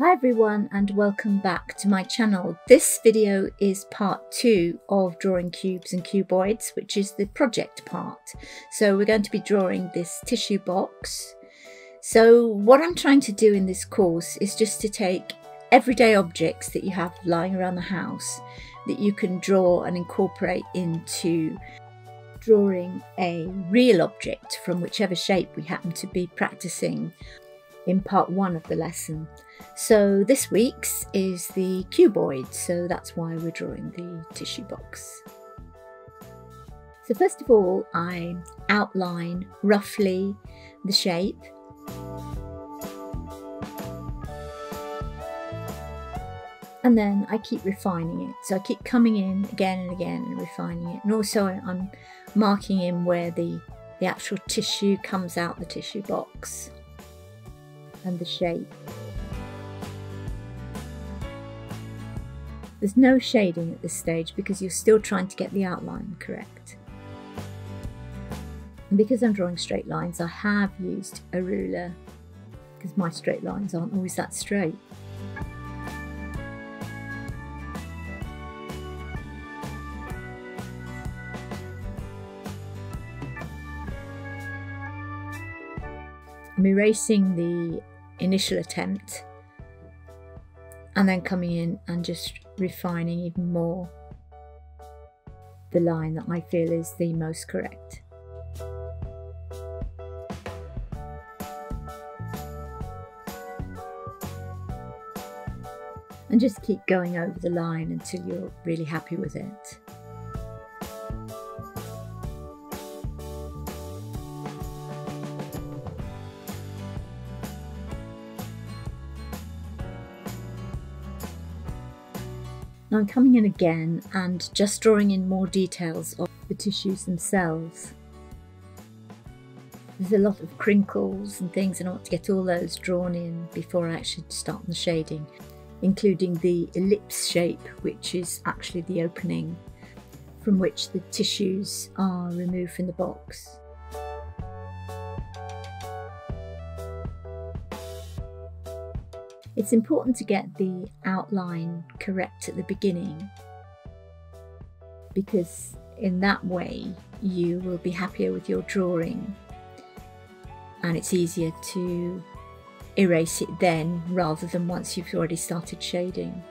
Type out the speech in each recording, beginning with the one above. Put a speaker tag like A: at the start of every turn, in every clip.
A: Hi everyone and welcome back to my channel. This video is part two of drawing cubes and cuboids, which is the project part. So we're going to be drawing this tissue box. So what I'm trying to do in this course is just to take everyday objects that you have lying around the house that you can draw and incorporate into drawing a real object from whichever shape we happen to be practicing in part one of the lesson. So this week's is the cuboid, so that's why we're drawing the tissue box. So first of all, I outline roughly the shape. And then I keep refining it. So I keep coming in again and again and refining it. And also I'm marking in where the, the actual tissue comes out the tissue box and the shape. There's no shading at this stage because you're still trying to get the outline correct. And because I'm drawing straight lines, I have used a ruler because my straight lines aren't always that straight. I'm erasing the initial attempt and then coming in and just refining even more the line that I feel is the most correct. And just keep going over the line until you're really happy with it. Now I'm coming in again and just drawing in more details of the tissues themselves. There's a lot of crinkles and things and I want to get all those drawn in before I actually start the shading, including the ellipse shape, which is actually the opening from which the tissues are removed from the box. It's important to get the outline correct at the beginning because in that way you will be happier with your drawing and it's easier to erase it then rather than once you've already started shading.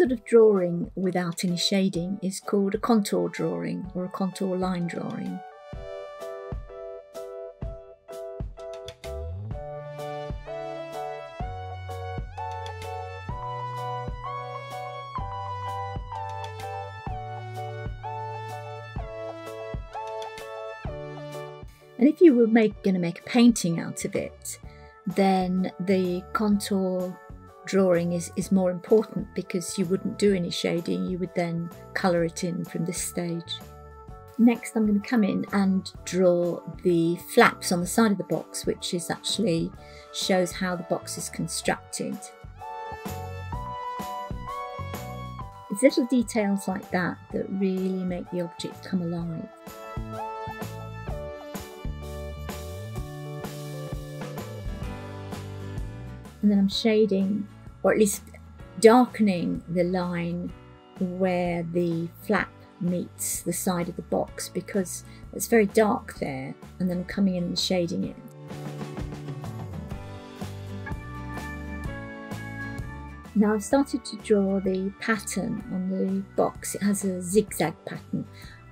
A: Sort of drawing without any shading is called a contour drawing or a contour line drawing. And if you were make, going to make a painting out of it, then the contour drawing is, is more important because you wouldn't do any shading, you would then colour it in from this stage. Next I'm going to come in and draw the flaps on the side of the box which is actually shows how the box is constructed. It's little details like that that really make the object come alive. and then I'm shading or at least darkening the line where the flap meets the side of the box because it's very dark there and then coming in and shading it. Now I've started to draw the pattern on the box. It has a zigzag pattern.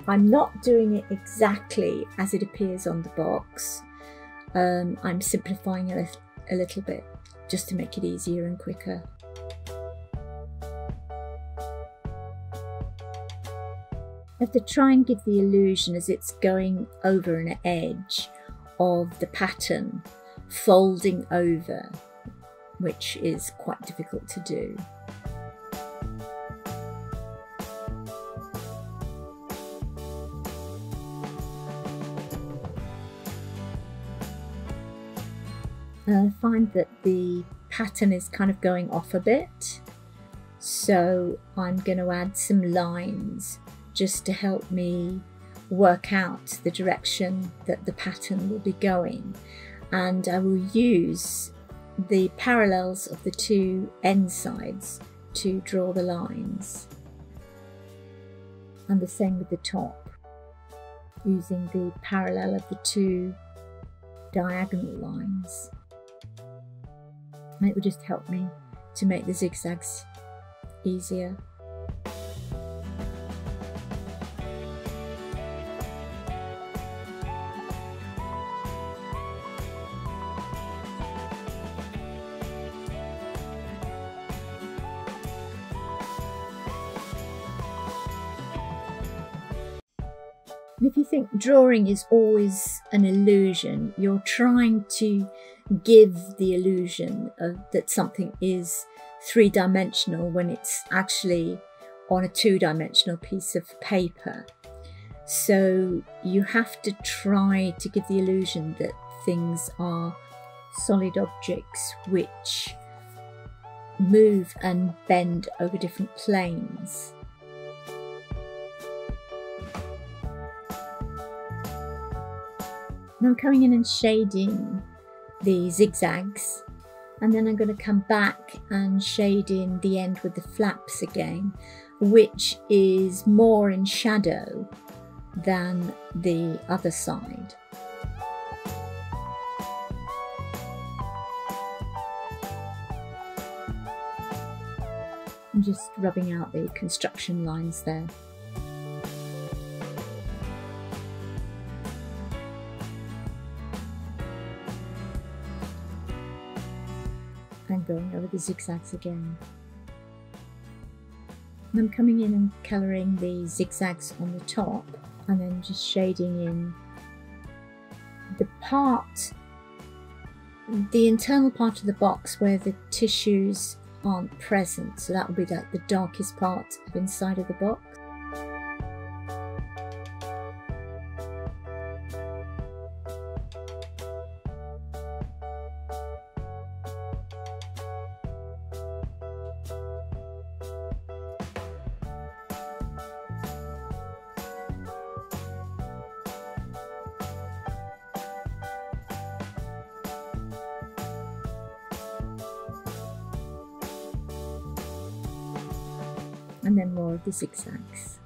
A: I'm not doing it exactly as it appears on the box. Um, I'm simplifying it a little bit just to make it easier and quicker. You have to try and give the illusion as it's going over an edge of the pattern folding over, which is quite difficult to do. I find that the pattern is kind of going off a bit So I'm going to add some lines just to help me work out the direction that the pattern will be going. And I will use the parallels of the two end sides to draw the lines. And the same with the top, using the parallel of the two diagonal lines. And it will just help me to make the zigzags easier. And if you think drawing is always an illusion, you're trying to give the illusion of, that something is three dimensional when it's actually on a two dimensional piece of paper. So you have to try to give the illusion that things are solid objects which move and bend over different planes. I'm coming in and shading the zigzags and then I'm going to come back and shade in the end with the flaps again which is more in shadow than the other side. I'm just rubbing out the construction lines there. Over the zigzags again. And I'm coming in and colouring the zigzags on the top and then just shading in the part, the internal part of the box where the tissues aren't present. So that will be like the darkest part of inside of the box. And then more of the zigzags.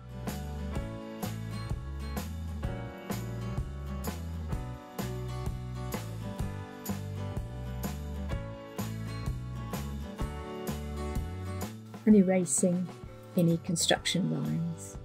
A: and erasing any construction lines.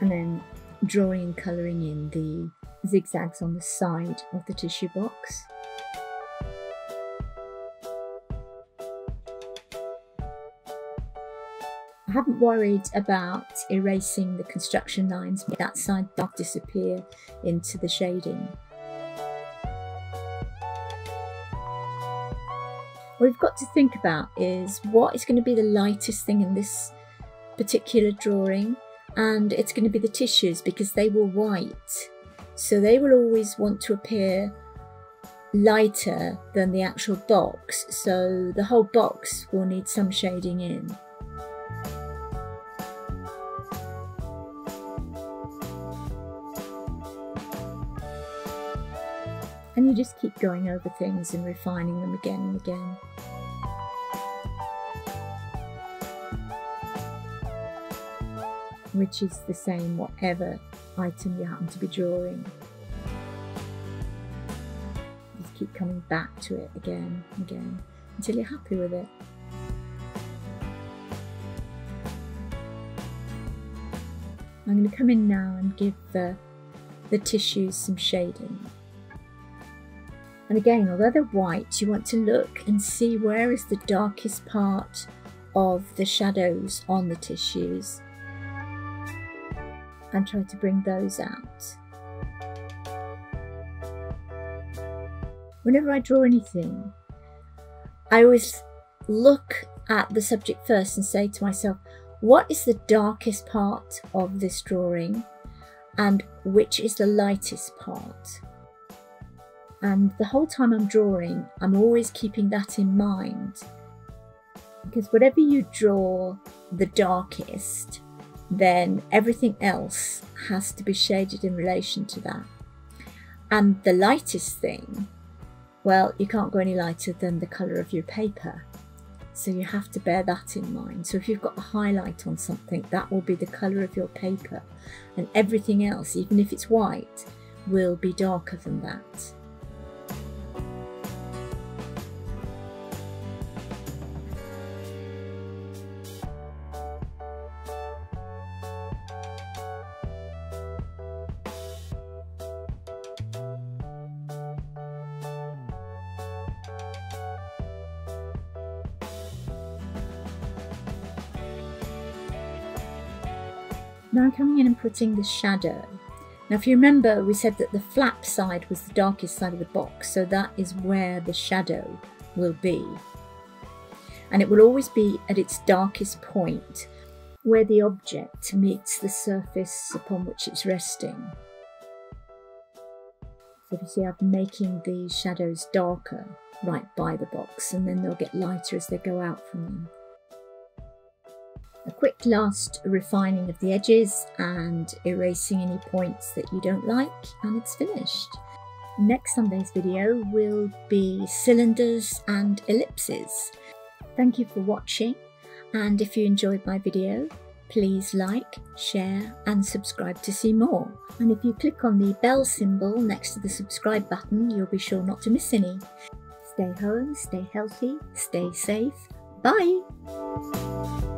A: And then drawing and colouring in the zigzags on the side of the tissue box. I haven't worried about erasing the construction lines, but that side does disappear into the shading. What we've got to think about is what is going to be the lightest thing in this particular drawing and it's going to be the tissues because they were white so they will always want to appear lighter than the actual box so the whole box will need some shading in. And you just keep going over things and refining them again and again. Which is the same whatever item you happen to be drawing. Just keep coming back to it again and again until you're happy with it. I'm going to come in now and give the the tissues some shading. And again, although they're white, you want to look and see where is the darkest part of the shadows on the tissues and try to bring those out. Whenever I draw anything, I always look at the subject first and say to myself, what is the darkest part of this drawing and which is the lightest part? And the whole time I'm drawing, I'm always keeping that in mind. Because whatever you draw the darkest, then everything else has to be shaded in relation to that. And the lightest thing, well, you can't go any lighter than the colour of your paper. So you have to bear that in mind. So if you've got a highlight on something, that will be the colour of your paper. And everything else, even if it's white, will be darker than that. Now coming in and putting the shadow. Now if you remember we said that the flap side was the darkest side of the box so that is where the shadow will be. And it will always be at its darkest point where the object meets the surface upon which it's resting. So you see I'm making the shadows darker right by the box and then they'll get lighter as they go out from them. A quick last refining of the edges and erasing any points that you don't like and it's finished. Next Sunday's video will be cylinders and ellipses. Thank you for watching and if you enjoyed my video please like, share and subscribe to see more. And if you click on the bell symbol next to the subscribe button you'll be sure not to miss any. Stay home, stay healthy, stay safe. Bye!